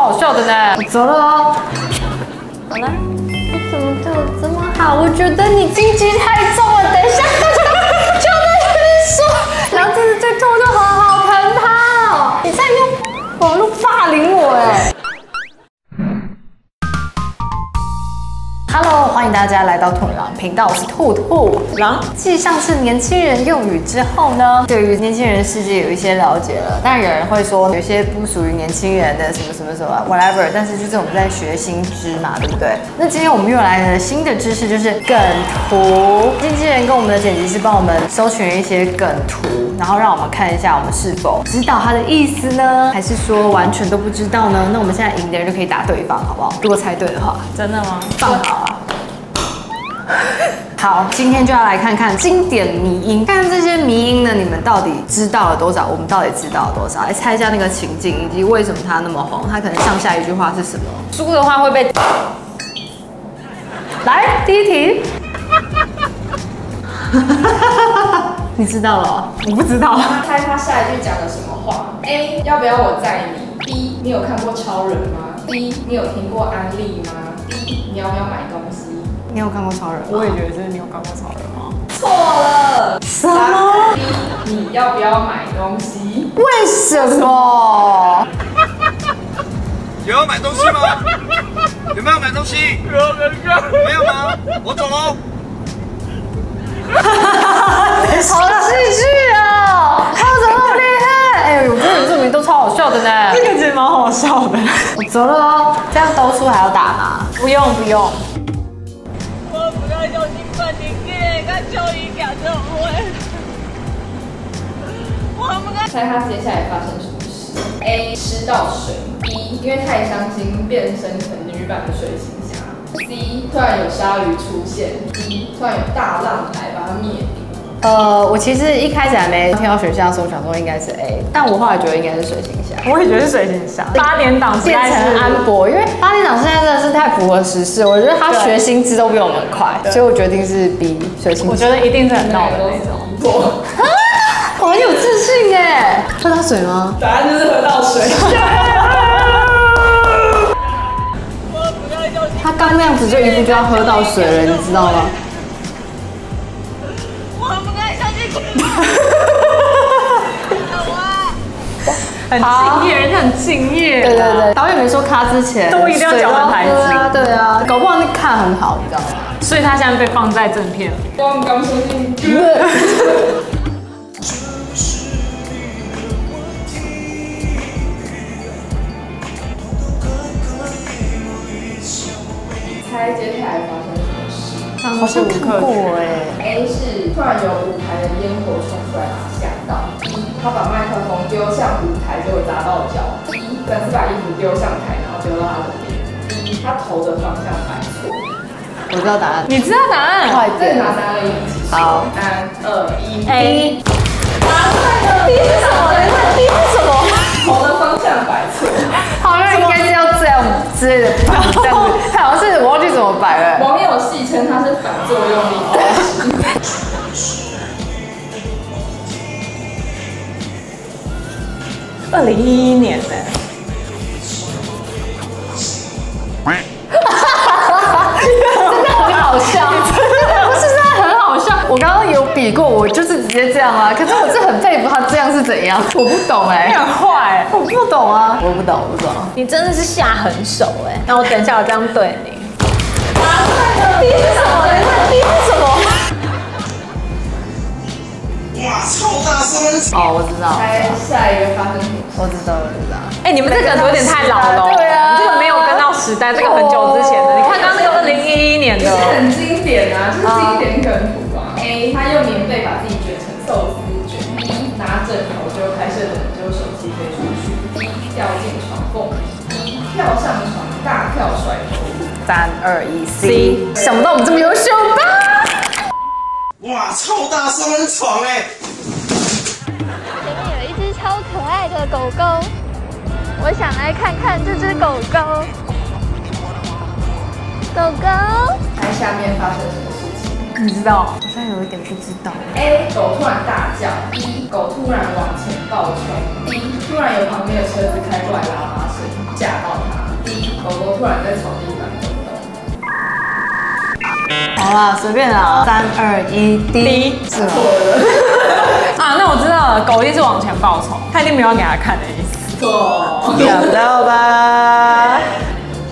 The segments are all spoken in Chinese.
超好笑的呢。我走了哦。好了，你怎么对我这么好？我觉得你心机太重了。等一下，就在这边说，然后这是最痛就好好疼他哦。你在用网络霸凌我哎。Hello，欢迎大家来到兔狼频道，我是兔兔狼。继上次年轻人用语之后呢，对于年轻人世界有一些了解了。当然有人会说，有些不属于年轻人的什么什么什么 whatever，但是就是我们在学新知嘛，对不对？那今天我们又来了新的知识，就是梗图。经纪人跟我们的剪辑师帮我们搜寻一些梗图，然后让我们看一下我们是否知道它的意思呢，还是说完全都不知道呢？那我们现在赢的人就可以打对方，好不好？如果猜对的话，真的吗？放好啊。好，今天就要来看看经典迷音，看这些迷音呢，你们到底知道了多少？我们到底知道了多少？来猜一下那个情境，以及为什么它那么红？它可能上下一句话是什么？输的话会被。来，第一题。你知道了？我不知道。猜他下一句讲的什么话？A. 要不要我载你？B. 你有看过超人吗？D. 你有听过安利吗？D. 你要不要买东西？你有看过超人吗？我也觉得这是你有看过超人吗？错了。什么？你要不要买东西？为什么？有要买东西吗？有没有买东西？有人看没有吗？我走喽。好戏剧啊！他怎么那么厉害？哎呦，我觉得这名都超好笑的呢。这个其实蛮好笑的。我走了哦，这样都输还要打吗？不用不用。给个秋雨讲这会。我不该。猜他接下来发生什么事？A. 吃到水。B. 因为太伤心变身成女版的水行侠。C. 突然有鲨鱼出现。D. 突然有大浪来把它灭掉。呃，我其实一开始还没听到选项的时候，我想说应该是 A，但我后来觉得应该是水行侠。我也觉得是水行侠。八点档实变在成安博，因为八点档现在真的是太符合时事，我觉得他学新知都比我们快，所以我决定是 B 水行侠。我觉得一定是很闹的那种。错。我很有自信哎，喝到水吗？答案就是喝到水。他刚那样子就一副就要喝到水了，你知道吗？很敬业，人家很敬业。对对对，导演没说咔之前都一定要讲完台词水都要喝啊，对啊，搞不好那看很好，你知道吗？所以他现在被放在正片了。刚刚说进猜接下来发生什么事好像看过哎，？A 是突然有舞台的烟火冲出来，把他吓到。B 他把麦丢向舞台，结果砸到脚。一粉丝把衣服丢上台，然后丢到他的脸。一他头的方向摆错。我知道答案，你知道答案？快点这个，拿三二一起。好三二一。A。答对了。D 是什么？D 是什么？头的方向摆错。好像应该是要这样之类的摆，这样子，他好像是我忘记怎么摆了。网友戏称他是反作用力二零一一年呢？很好笑，不是真的很好笑。我刚刚有比过，我就是直接这样啊。可是我是很佩服他这样是怎样，我不懂哎、你很坏。我不懂啊，我不懂，我不懂。你真的是下狠手哎！那我等一下我这样对你。第一是什么？第一是什么？哇，超大声！哦，我知道，猜下一个发生什么事？我知道，我知道。哎，你们这个有点太老了哦。对啊你这个没有跟到时代，这个很久之前的。你看刚刚那个二零一一年的也是，很经典啊，就是经典梗图啊。A 他用棉被把自己卷成寿司卷。B 拿枕头就拍摄等就手机飞出去。D 掉进床缝里。D 跳上床大跳甩头舞。三二一，C。想不到我们这么优秀吧？哇，超大声的床哎！前面有一只超可爱的狗狗，我想来看看这只狗狗。狗狗，在下面发生什么事情你知道？好像有一点不知道。？A 狗突然大叫，B 狗突然往前暴冲，D 突然有旁边的车子开过来拉拉声，吓到它。好啦，随便啦，三二一，D 是吗？啊，那我知道了，狗一定是往前报仇，他一定没有要给他看的意思。错。想到吧？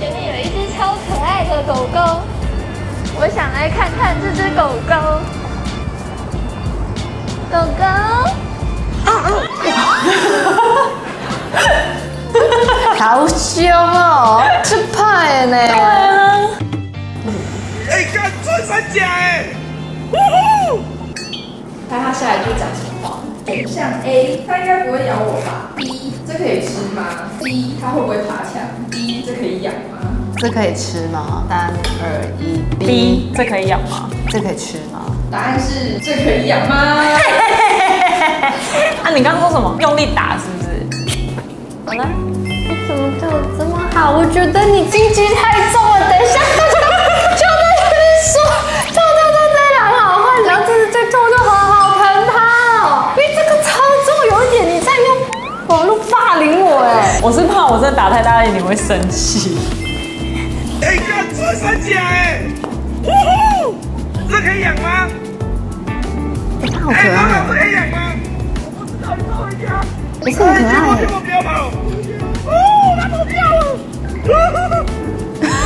前面有一只超可爱的狗狗，我想来看看这只狗狗。狗狗，好凶哦，是派呢。下一句讲什么话？选项 A，他应该不会咬我吧？B，这可以吃吗？C，它会不会爬墙？D，这可以养吗？这可以吃吗？三二一 B，这可以养吗？这可以吃吗？答案是这可以养吗？啊，你刚刚说什么？用力打是不是？好了，你怎么对我这么好？我觉得你禁忌太重了。等一下，霸凌我哎。我是怕我真的打太大力你会生气。哎，干穿山甲哎！呜呼，这可以养吗？他好可哎，妈妈，这，可以养吗？我不知道，你帮我养。不是很可哎，爱结。果不要跑！哦，它跑掉了。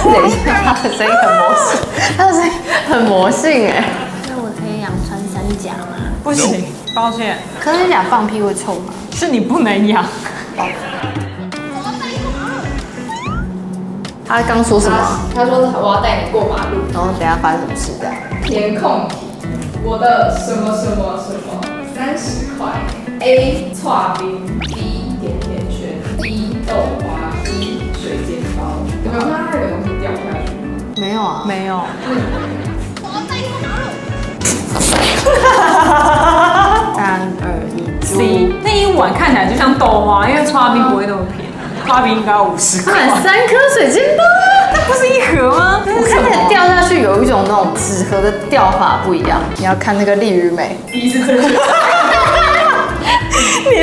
等一下，他的声音很魔性，他的声音很魔性哎。那我可以养穿山甲吗？不行，抱歉，可是甲放屁会臭吗？是你不能养。他刚说什么？他说我要带你过马路。然后等下发生什么事这样？填空题，我的什么什么什么三十块？A. 刨冰，B. 甜甜圈，D. 豆花，E. 水煎包。有没有看到有东西掉下去吗？没有啊，没有。碗看起来就像豆花，因为刨冰不会那么便宜，刨冰应该五十块。买三颗水晶豆。那不是一盒吗？我看那个掉下去有一种那种纸盒的掉法不一样，你要看那个利与美。第一次真的。你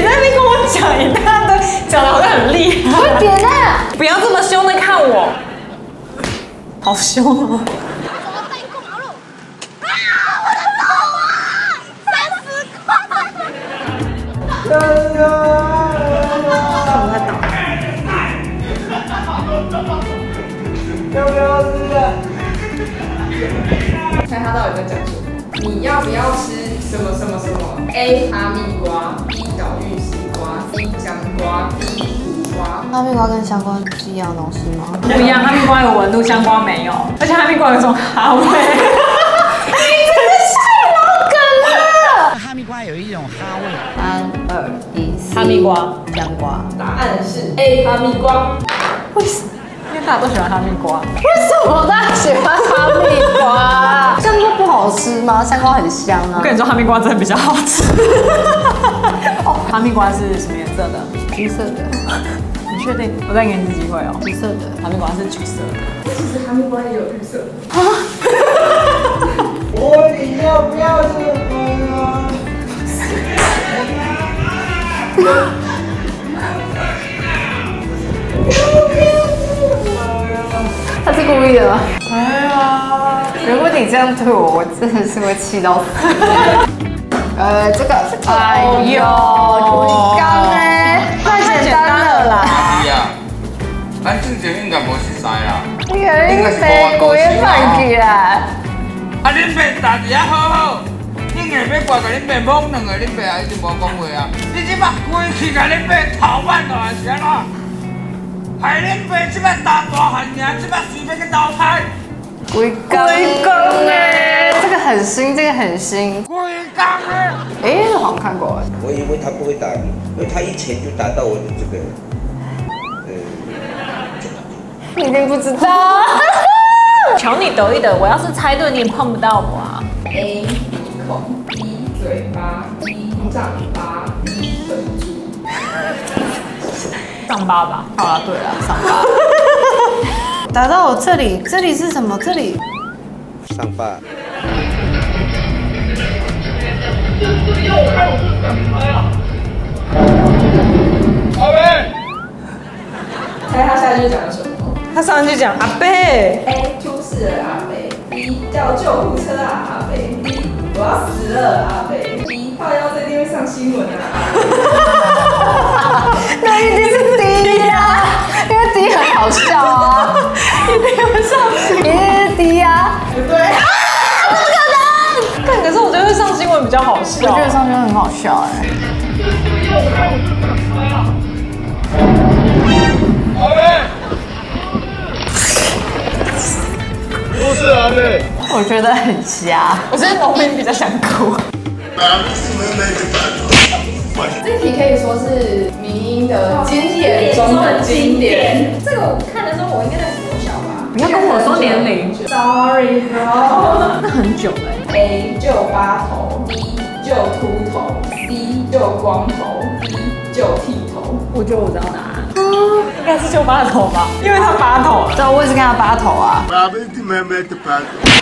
在那边跟我讲一大堆，讲的好像很厉害。快点啊！不要这么凶的看我，好凶哦！看他到底在讲什么？你要不要吃什么什么什么？A. 哈密瓜，B. 岛芋西瓜，C. 香瓜，D. 苦瓜。哈密瓜跟香瓜是一样东西吗？不一样，哈密瓜有纹路，香瓜没有，而且哈密瓜有种哈味。哈密瓜有一种哈。哈密瓜，香瓜。答案是 A. 哈密瓜。为什么？因为大家都喜欢哈密瓜。为什么大家喜欢哈密瓜？香瓜不好吃吗？香瓜很香啊我。跟你说，哈密瓜真的比较好吃。哦，哈密瓜是什么颜色的？橘色的，你确定？我再给你一次机会哦。橘色的。哈密瓜是橘色的。其实哈密瓜也有绿色的。我问你要不要这他是故意的吗？哎呀，如果你这样对我，我真的是会气到死。呃，这个，哎呦，龟缸哎，太简单了啦！是啊，咱之前应该无熟悉啦。你个你飞龟放起来，啊，恁爸打字啊好好，恁下要挂甲恁爸懵两个，恁爸也一直无讲话啊。你即摆规气甲恁爸头挽落来是安怎？害恁爸即摆大大汉尔，即摆随便去投胎，龟缸，龟缸哎，这个很新，这个很新。规工咧。哎，这好像看过哎。我以为他不会打你，因为他一拳就打到我的这个，呃，你一定不知道。瞧你抖一抖，我要是猜对，你也碰不到我啊。A. 鼻孔，B. 嘴巴，D. 丈八，E. 本猪。上八吧。好了，对了，上吧。打到我这里，这里是什么？这里上坝。阿贝。猜他下一句讲了什么他上去讲阿贝，？A. 出事了阿贝，B. 叫救护车啊，阿贝。B 我要死了，阿贝。靠腰这一定会上新闻啊。那一定是 D 呀、因为 D 很好笑啊，一定会上一定是 D 呀、对，但可是我觉得上新闻比较好笑。我觉得上新闻很好笑哎、不是阿妹，我觉得很瞎。我觉得农民比较想哭。这题可以说是民音的经典中的经典。这个我看的时候，我应该在国小吧？你要跟我说年龄 Sorry bro。那很久了。A 就八头，B 就秃头，C 就光头，D 就剃头。我觉得我知道答案。应该是就八头吧，因为他八头了。对，我也是看他八头啊。阿妹的妹妹的八头。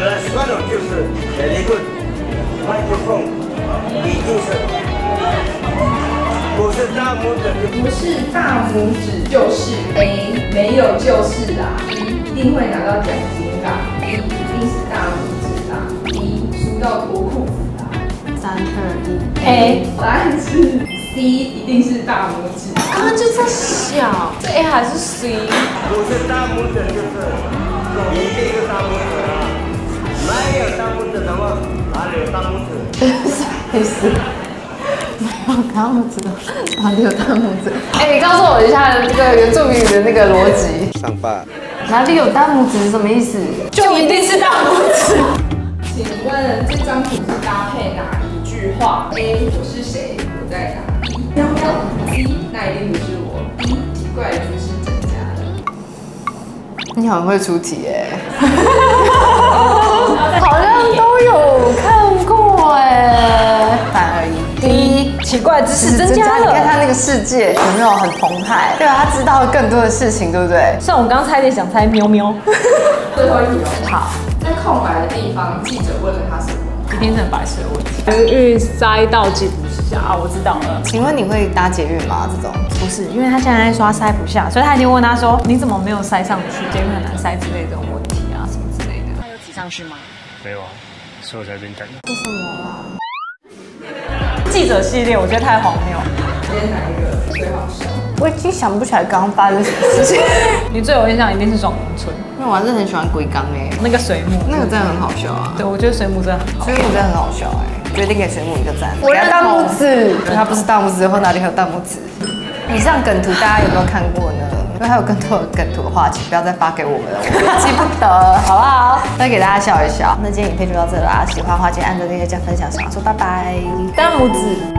那那种就是 very good，麦克风一定是，不是大拇指。就不是大拇指就是 A，没有就是啦，B 一定会拿到奖金的，B 一定是大拇指啦，D 输到脱裤子啦。三二一。A 答案是 C，一定是大拇指。刚刚就在想，这 A 还是 C？我是大拇指就是，一定是大拇指啊！没有大拇指的话，哪里有大拇指？意思。没有大拇指的，哪里有大拇指？哎、你告诉我一下这个原住民语的那个逻辑，上吧。哪里有大拇指是什么意思？就一定是大拇指。请问这张图是搭配哪一句话？A 我是谁？我在哪喵喵。一那一定不是我。一奇怪的姿势增加了。你很会出题哎、好像都有看过哎、三二一，第一。奇怪，知识增加了你看。他那个世界有没有很澎湃？对啊，他知道更多的事情，对不对？虽然我刚刚差一点想猜喵喵，最后一题哦。好，在空白的地方，记者问了他什么？一定是很白痴的问题。预塞到记不下啊，我知道了。请问你会搭捷运吗？这种不是，因为他现在在说他塞不下，所以他一定问他说：“你怎么没有塞上去？捷运很难塞之类的这种问题啊，什么之类的。他有挤上去吗？没有啊，所以我才跟你讲。记者系列我觉得太荒谬。今天哪一个最好笑？我已经想不起来刚刚发生什么事情，你最有印象一定是爽农村因为我还是很喜欢龟缸哎，那个水母，那个真的很好笑啊，对我觉得水母真的很好。水母真的很好笑哎，决定给水母一个赞，我要大拇指，他不是大拇指，的话哪里还有大拇指？以上梗图大家有没有看过呢？如果还有更多的梗图的话，请不要再发给我们了，我们记不得，好不好？再给大家笑一笑。那今天影片就到这了啦，喜欢的话记得按赞、订阅、加分享，小说拜拜。大拇指。